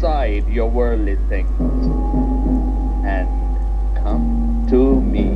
aside your worldly things and come to me.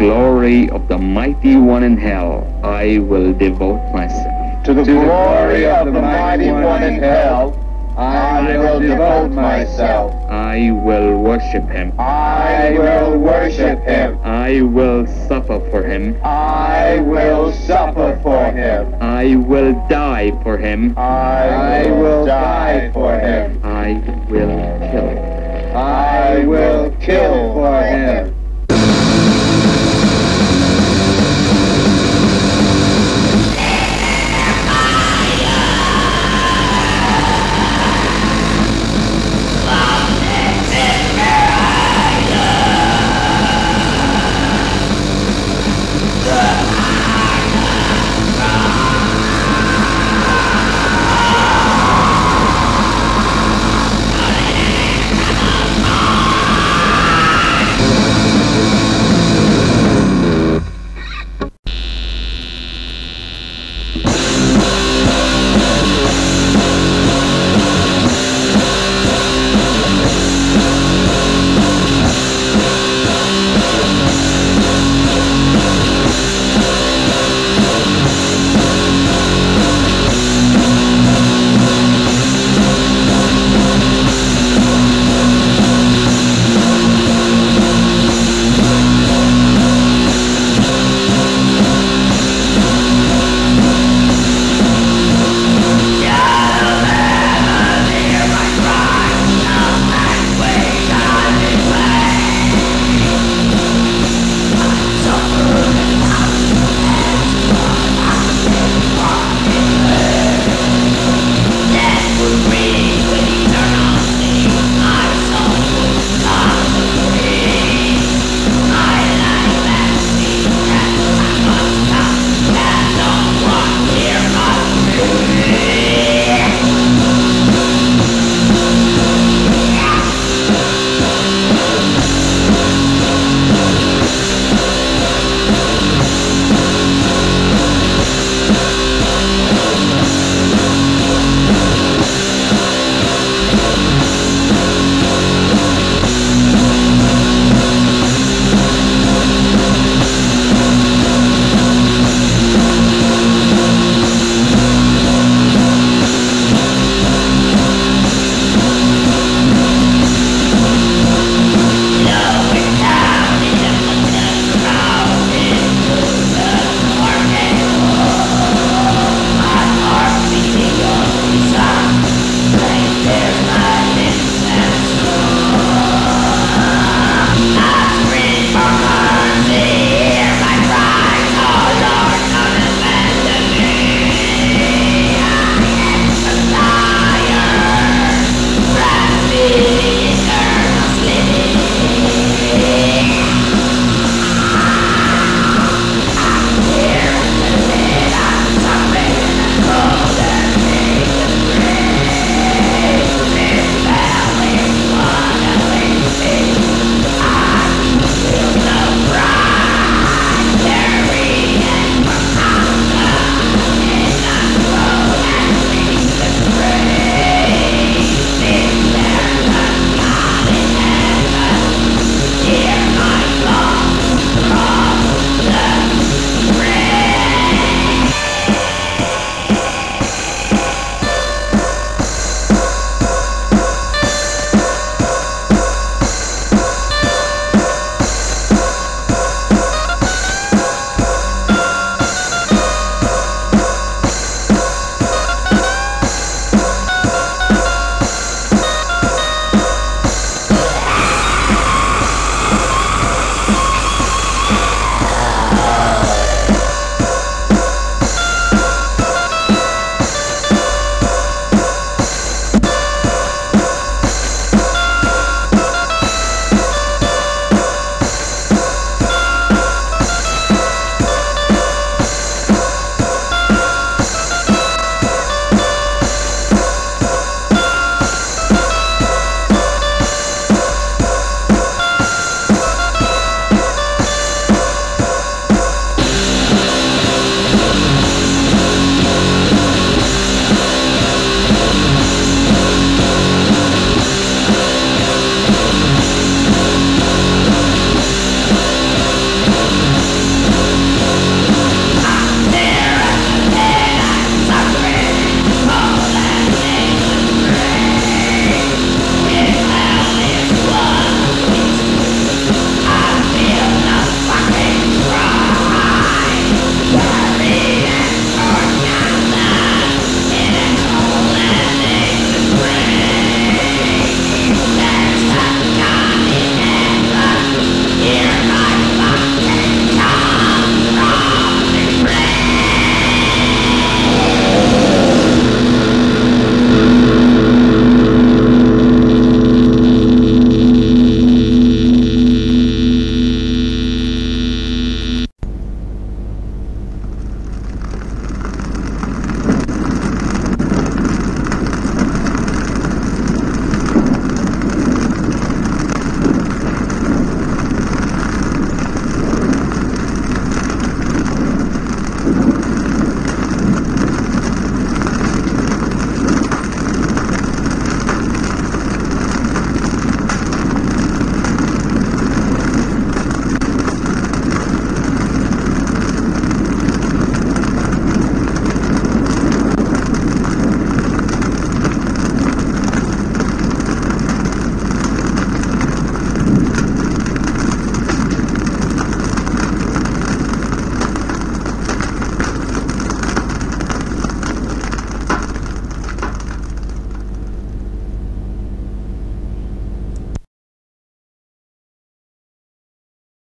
Glory of the mighty one in hell, I will devote myself. To the glory of the mighty one in hell, I will devote myself. I will worship him. I will worship him. I will suffer for him. I will suffer for him. I will die for him. I will die for him. I will kill. I will kill for him.